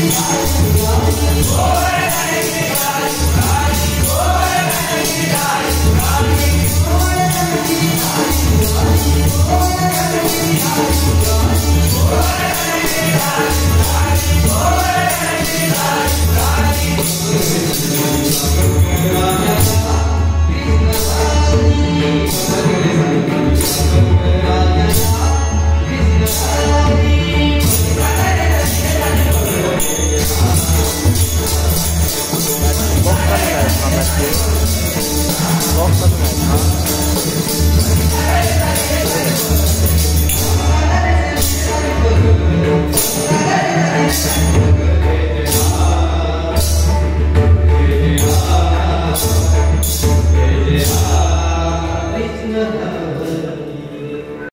Oh,